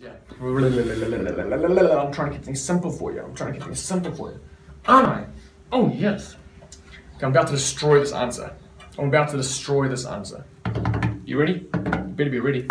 Yeah. I'm trying to keep things simple for you. I'm trying to keep things simple for you. Aren't I? Oh, yes. Okay, I'm about to destroy this answer. I'm about to destroy this answer. You ready? You better be ready.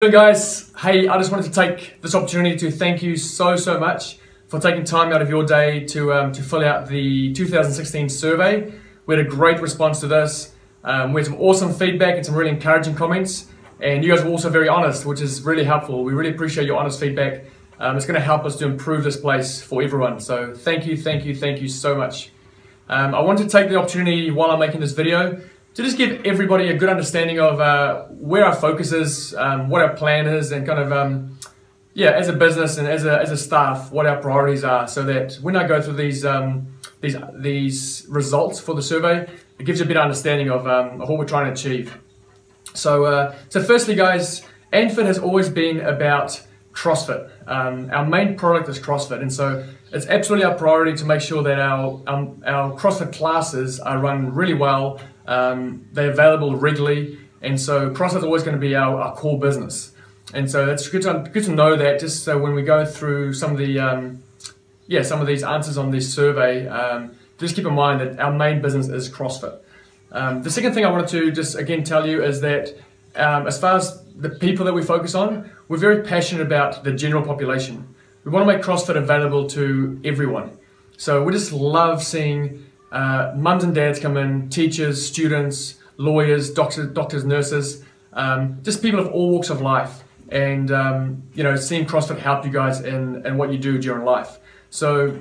Hey guys, hey, I just wanted to take this opportunity to thank you so, so much for taking time out of your day to, um, to fill out the 2016 survey. We had a great response to this. Um, we had some awesome feedback and some really encouraging comments. And you guys were also very honest, which is really helpful. We really appreciate your honest feedback. Um, it's going to help us to improve this place for everyone. So thank you, thank you, thank you so much. Um, I want to take the opportunity while I'm making this video to just give everybody a good understanding of uh, where our focus is, um, what our plan is, and kind of, um, yeah, as a business and as a, as a staff, what our priorities are, so that when I go through these, um, these, these results for the survey, it gives you a better understanding of, um, of what we're trying to achieve. So, uh, so firstly, guys, Andfit has always been about CrossFit. Um, our main product is CrossFit, and so it's absolutely our priority to make sure that our, um, our CrossFit classes are run really well, um, they're available regularly, and so CrossFit is always going to be our, our core business. And so it's good to, good to know that just so when we go through some of the um, yeah some of these answers on this survey, um, just keep in mind that our main business is CrossFit. Um, the second thing I wanted to just again tell you is that um, as far as the people that we focus on, we're very passionate about the general population. We want to make CrossFit available to everyone. So we just love seeing uh, mums and dads come in, teachers, students, lawyers, doctors, doctors nurses, um, just people of all walks of life. And, um, you know, seeing CrossFit help you guys in, in what you do during life. So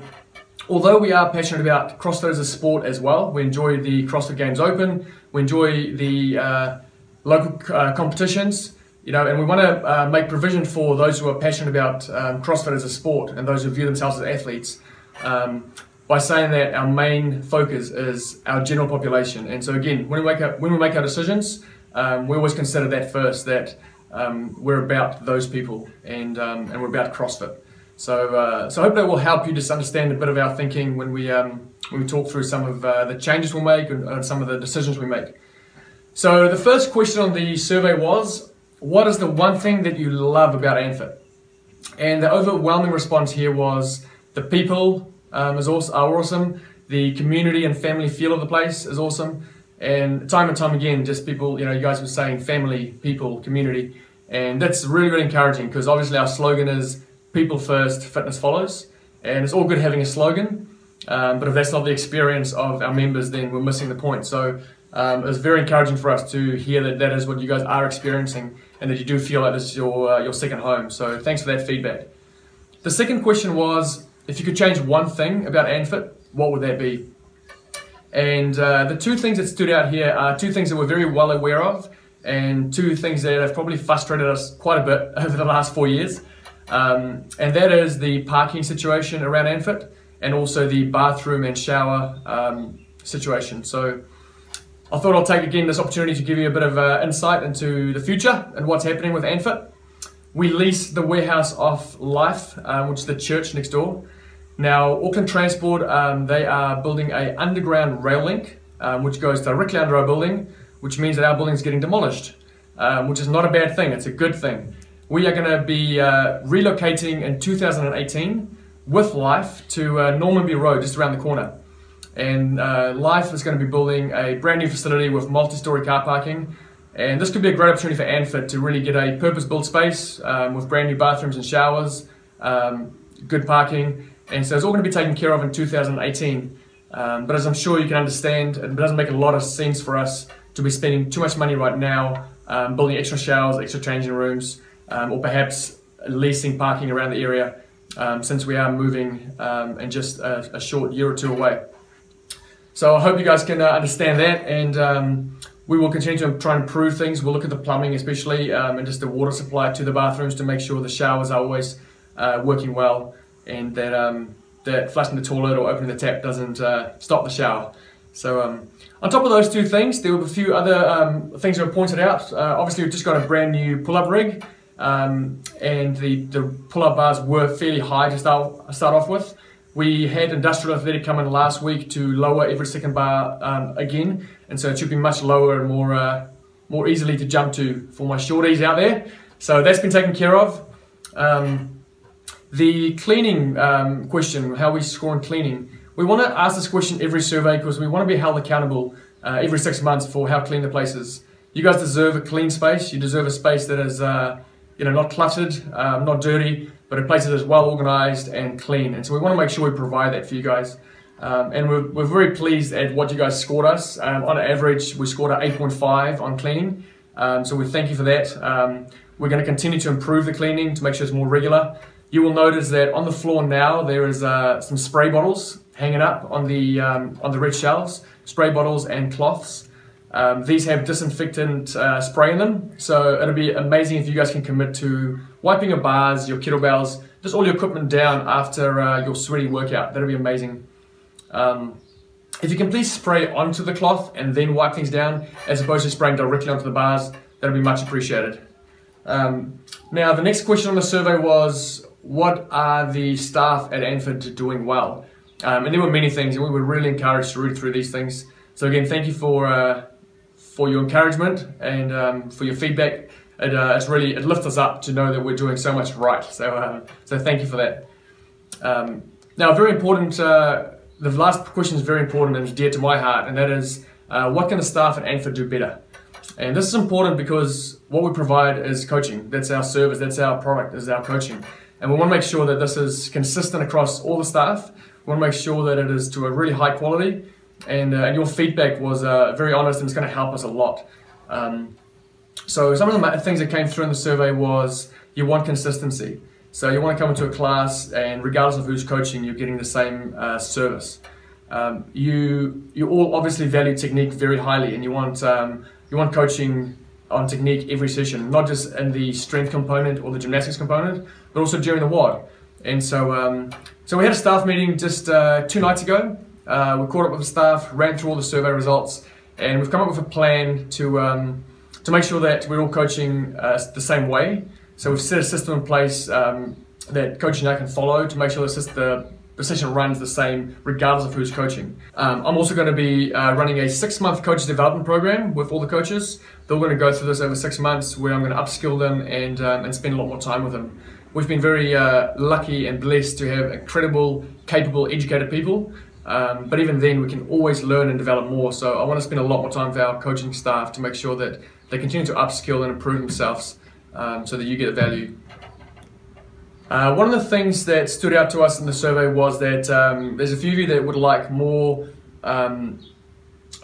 although we are passionate about CrossFit as a sport as well, we enjoy the CrossFit Games Open, we enjoy the uh, local uh, competitions, you know, and we want to uh, make provision for those who are passionate about um, CrossFit as a sport and those who view themselves as athletes. Um, by saying that our main focus is our general population, and so again, when we make our, when we make our decisions, um, we always consider that first. That um, we're about those people, and um, and we're about CrossFit. So uh, so I hope that will help you just understand a bit of our thinking when we um, when we talk through some of uh, the changes we'll make and, and some of the decisions we make. So the first question on the survey was, what is the one thing that you love about Andfit? And the overwhelming response here was the people um, is also, are awesome, the community and family feel of the place is awesome, and time and time again, just people, you know, you guys were saying family, people, community, and that's really, really encouraging because obviously our slogan is people first, fitness follows, and it's all good having a slogan, um, but if that's not the experience of our members, then we're missing the point. So um, it's very encouraging for us to hear that that is what you guys are experiencing and that you do feel like this is your, uh, your second home. So thanks for that feedback. The second question was, if you could change one thing about Andfit, what would that be? And uh, the two things that stood out here are two things that we're very well aware of and two things that have probably frustrated us quite a bit over the last four years. Um, and that is the parking situation around Andfit and also the bathroom and shower um, situation. So I thought I'll take again this opportunity to give you a bit of uh, insight into the future and what's happening with Andfit. We lease the warehouse off Life, um, which is the church next door. Now, Auckland Transport, um, they are building a underground rail link, um, which goes directly under our building, which means that our building is getting demolished, which is not a bad thing, it's a good thing. We are going to be uh, relocating in 2018 with Life to uh, Normanby Road, just around the corner. And uh, Life is going to be building a brand new facility with multi-story car parking. And this could be a great opportunity for Andfit to really get a purpose-built space um, with brand new bathrooms and showers, um, good parking, and so it's all going to be taken care of in 2018. Um, but as I'm sure you can understand, it doesn't make a lot of sense for us to be spending too much money right now um, building extra showers, extra changing rooms, um, or perhaps leasing parking around the area um, since we are moving um, in just a, a, short year or two away. So I hope you guys can uh, understand that and um, we will continue to try and improve things. We'll look at the plumbing especially and just the water supply to the bathrooms to make sure the showers are always uh, working well and that um, that flushing the toilet or opening the tap doesn't uh, stop the shower. So um, on top of those two things, there were a few other um, things that were pointed out. Uh, obviously, we've just got a brand new pull-up rig, um, and the, the pull-up bars were fairly high to start, start off with. We had Industrial Athletic come in last week to lower every second bar um, again, and so it should be much lower and more uh, more easily to jump to for my shorties out there. So that's been taken care of. Um, the cleaning um, question, how we score in cleaning, we want to ask this question every survey because we want to be held accountable uh, every six months for how clean the place is. You guys deserve a clean space. You deserve a space that is, uh, you know, not cluttered, um, not dirty, but a place that is well organized and clean. And so we want to make sure we provide that for you guys. Um, and we're, we're very pleased at what you guys scored us. Um, on average, we scored an 8.5 on clean. Um, so we thank you for that. Um, we're going to continue to improve the cleaning to make sure it's more regular. You will notice that on the floor now there is uh, some spray bottles hanging up on the um, on the red shelves, spray bottles and cloths. Um, these have disinfectant uh, spray in them, so it'll be amazing if you guys can commit to wiping your bars, your kettlebells, just all your equipment down after uh, your sweaty workout. That'll be amazing. Um, if you can please spray onto the cloth and then wipe things down, as opposed to spraying directly onto the bars, that'll be much appreciated. Um, now, the next question on the survey was, what are the staff at Andfit doing well? Um, and there were many things, and we were really encouraged to read through these things. So again, thank you for uh, for your encouragement and um, for your feedback. It, uh, it's really it lifts us up to know that we're doing so much right. So um, so thank you for that. Um, now, very important. Uh, the last question is very important and dear to my heart, and that is, uh, what can the staff at Andfit do better? And this is important because what we provide is coaching. That's our service. That's our product. Is our coaching. And we want to make sure that this is consistent across all the staff. We want to make sure that it is to a really high quality. And, uh, and your feedback was uh, very honest and it's going to help us a lot. Um, so some of the things that came through in the survey was you want consistency. So you want to come into a class and regardless of who's coaching, you're getting the same uh, service. Um, you you all obviously value technique very highly, and you want um, you want coaching on technique every session, not just in the strength component or the gymnastics component, but also during the WOD. And so, um, so we had a staff meeting just uh, two nights ago. Uh, we caught up with the staff, ran through all the survey results, and we've come up with a plan to um, to make sure that we're all coaching uh, the same way. So we've set a system in place um, that coach and I can follow to make sure the, the the session runs the same regardless of who's coaching. Um, I'm also going to be uh, running a six month coach development program with all the coaches. They're going to go through this over six months where I'm going to upskill them and, um, and spend a lot more time with them. We've been very uh, lucky and blessed to have incredible, capable, educated people. Um, but even then, we can always learn and develop more. So I want to spend a lot more time with our coaching staff to make sure that they continue to upskill and improve themselves um, so that you get value uh, one of the things that stood out to us in the survey was that um, there's a few of you that would like more um,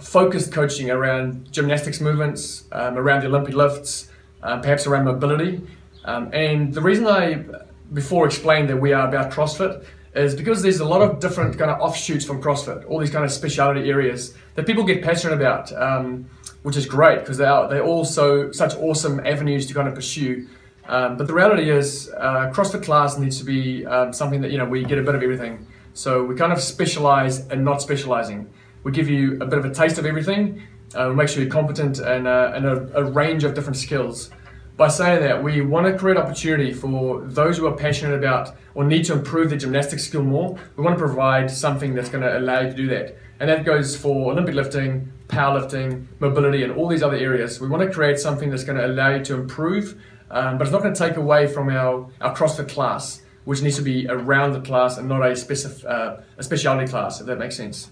focused coaching around gymnastics movements, um, around the Olympic lifts, uh, perhaps around mobility. Um, and the reason I before explained that we are about CrossFit is because there's a lot of different kind of offshoots from CrossFit, all these kind of specialty areas that people get passionate about, um, which is great because they are they're all so such awesome avenues to kind of pursue. Um, but the reality is, uh, CrossFit class needs to be um, something that you know we get a bit of everything. So we kind of specialize and not specializing. We give you a bit of a taste of everything. Uh, we make sure you're competent and, uh, and a, a, range of different skills. By saying that, we want to create opportunity for those who are passionate about or need to improve their gymnastics skill more. We want to provide something that's going to allow you to do that. And that goes for Olympic lifting, powerlifting, mobility, and all these other areas. We want to create something that's going to allow you to improve um, but it's not going to take away from our, our CrossFit class, which needs to be around the class and not a, specific, uh, a specialty class, if that makes sense.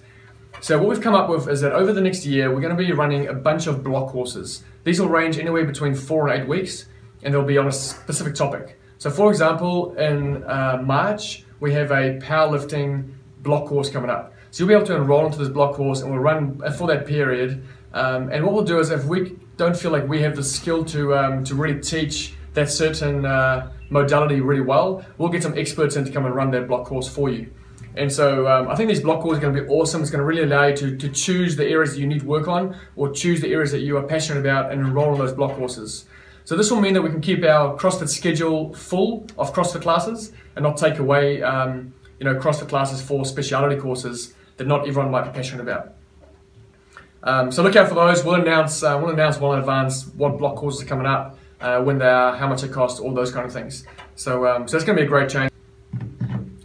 So what we've come up with is that over the next year, we're going to be running a bunch of block courses. These will range anywhere between four and eight weeks, and they'll be on a specific topic. So for example, in uh, March, we have a powerlifting block course coming up. So you'll be able to enroll into this block course and we'll run for that period. Um, and what we'll do is if we don't feel like we have the skill to um, to really teach that certain uh, modality really well, we'll get some experts in to come and run that block course for you. And so um, I think these block courses are going to be awesome. It's going to really allow you to, to choose the areas that you need to work on or choose the areas that you are passionate about and enroll in those block courses. So this will mean that we can keep our CrossFit schedule full of CrossFit classes and not take away um, you know, CrossFit classes for specialty courses that not everyone might be passionate about. Um, so look out for those. We'll announce uh, we'll announce well in advance what block courses are coming up, uh, when they are, how much it costs, all those kind of things. So um, so it's going to be a great change.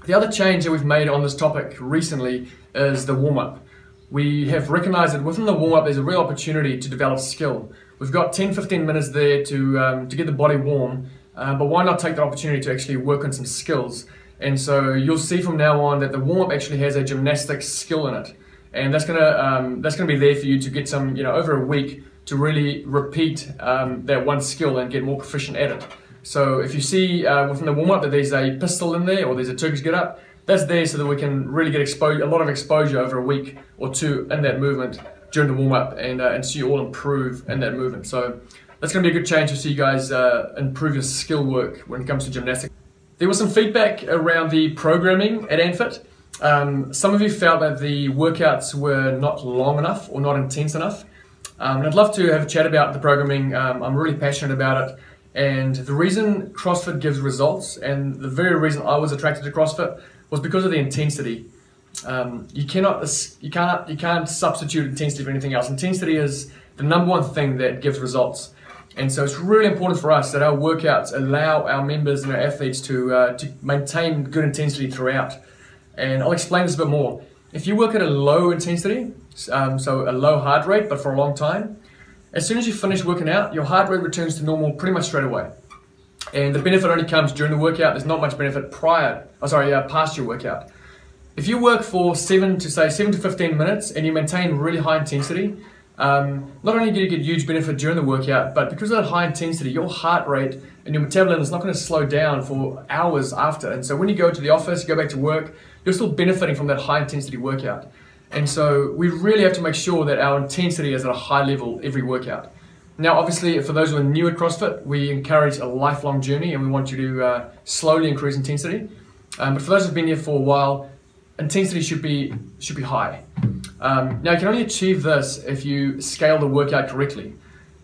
The other change that we've made on this topic recently is the warm up. We have recognized that within the warm up, there's a real opportunity to develop skill. We've got 10 15 minutes there to, um, to get the body warm, uh, but why not take the opportunity to actually work on some skills? And so you'll see from now on that the warm up actually has a gymnastics skill in it. And that's gonna, um, that's gonna be there for you to get some, you know, over a week to really repeat um, that one skill and get more proficient at it. So if you see uh, within the warm up that there's a pistol in there or there's a Turkish get up, that's there so that we can really get exposure, a lot of exposure over a week or two in that movement during the warm up and, uh, and see you all improve in that movement. So that's going to be a good change to see you guys uh, improve your skill work when it comes to gymnastics. There was some feedback around the programming at Andfit. Um, some of you felt that the workouts were not long enough or not intense enough. Um, and I'd love to have a chat about the programming. Um, I'm really passionate about it. And the reason CrossFit gives results, and the very reason I was attracted to CrossFit, was because of the intensity. Um, you cannot, you can't, you can't substitute intensity for anything else. Intensity is the number one thing that gives results. And so it's really important for us that our workouts allow our members and our athletes to, uh, to maintain good intensity throughout. And I'll explain this a bit more. If you work at a low intensity, um, so a low heart rate, but for a long time, as soon as you finish working out, your heart rate returns to normal pretty much straight away. And the benefit only comes during the workout. There's not much benefit prior, oh sorry, uh, past your workout. If you work for seven to say seven to 15 minutes and you maintain really high intensity, um, not only do you get huge benefit during the workout, but because of that high intensity, your heart rate and your metabolism is not going to slow down for hours after. And so when you go to the office, you go back to work, you're still benefiting from that high intensity workout. And so we really have to make sure that our intensity is at a high level every workout. Now, obviously, for those who are new at CrossFit, we encourage a lifelong journey and we want you to uh, slowly increase intensity. Um, but for those who've been here for a while, intensity should be, should be high. Um, now, you can only achieve this if you scale the workout correctly.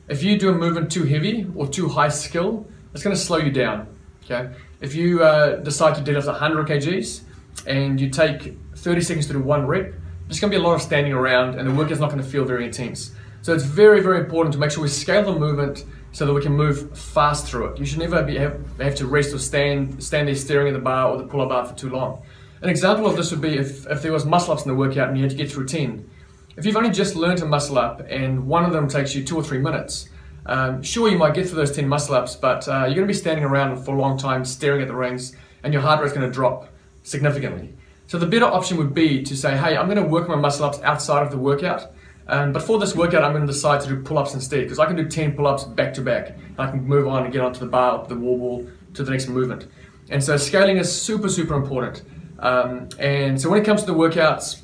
If you do a movement too heavy or too high skill, it's going to slow you down. Okay. If you uh, decide to deadlift 100 kgs and you take 30 seconds to do one rep, there's going to be a lot of standing around and the work is not going to feel very intense. So it's very, very important to make sure we scale the movement so that we can move fast through it. You should never be, have, have to rest or stand, stand there staring at the bar or the pull-up bar for too long. An example of this would be if, if there was muscle-ups in the workout and you had to get through 10. If you've only just learned a muscle-up and one of them takes you two or three minutes, um, sure, you might get through those 10 muscle-ups, but uh, you're going to be standing around for a long time staring at the rings and your heart rate is going to drop significantly. So the better option would be to say, hey, I'm going to work my muscle ups outside of the workout. Um, but for this workout, I'm going to decide to do pull-ups instead because I can do 10 pull-ups back to back. I can move on and get onto the bar, the wall ball, to the next movement. And so scaling is super, super important. Um, and so when it comes to the workouts,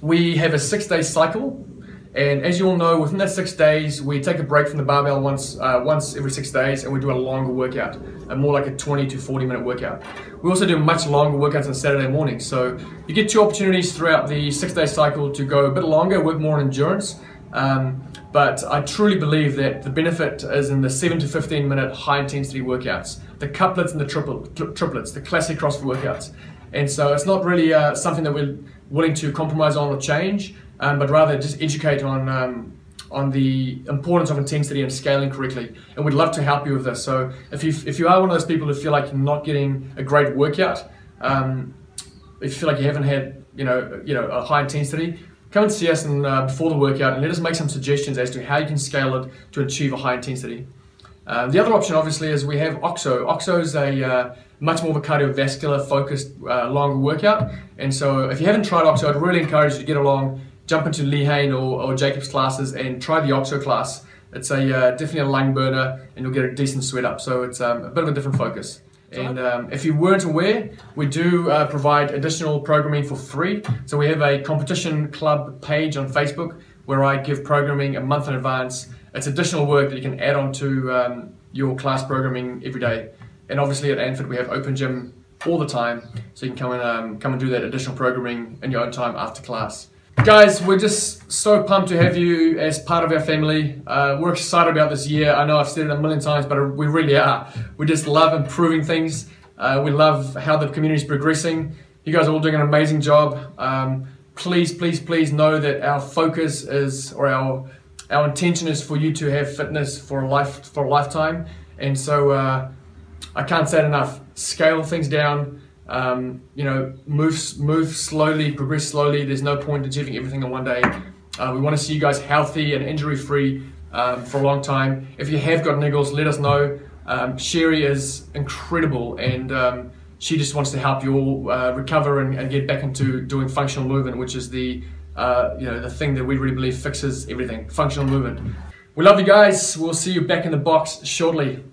we have a six-day cycle and as you all know, within that six days, we take a break from the barbell once, uh, once every six days and we do a longer workout, a more like a 20 to 40 minute workout. We also do much longer workouts on Saturday morning. So you get two opportunities throughout the six day cycle to go a bit longer, work more on endurance. Um, but I truly believe that the benefit is in the 7 to 15 minute high intensity workouts, the couplets and the triple, triplets, the classic CrossFit workouts. And so it's not really uh, something that we're willing to compromise on or change um, but rather just educate on um, on the importance of intensity and scaling correctly. And we'd love to help you with this. So if you if you are one of those people who feel like you're not getting a great workout, um, if you feel like you haven't had you know you know a high intensity, come and see us and, uh, before the workout and let us make some suggestions as to how you can scale it to achieve a high intensity. Uh, the other option, obviously, is we have OXO. OXO is a uh, much more of a cardiovascular focused, uh, longer workout. And so, if you haven't tried OXO, I'd really encourage you to get along jump into Lee Hain or, or Jacob's classes and try the OXO class. It's a uh, definitely a lung burner and you'll get a decent sweat up. So it's um, a bit of a different focus. And um, if you weren't aware, we do uh, provide additional programming for free. So we have a competition club page on Facebook where I give programming a month in advance. It's additional work that you can add on to um, your class programming every day. And obviously at Andfit we have open gym all the time, so you can come and um, come and do that additional programming in your own time after class. Guys, we're just so pumped to have you as part of our family. Uh, we're excited about this year. I know I've said it a million times, but we really are. We just love improving things. Uh, we love how the community is progressing. You guys are all doing an amazing job. Um, please, please, please know that our focus is, or our our intention is for you to have fitness for a life for a lifetime. And so uh, I can't say it enough. Scale things down Um, you know, move move slowly, progress slowly. There's no point achieving everything in one day. Uh, we want to see you guys healthy and injury free um, for a long time. If you have got niggles, let us know. Um, Sherry is incredible and um, she just wants to help you all uh, recover and, and, get back into doing functional movement, which is the uh, you know the thing that we really believe fixes everything. Functional movement. We love you guys. We'll see you back in the box shortly.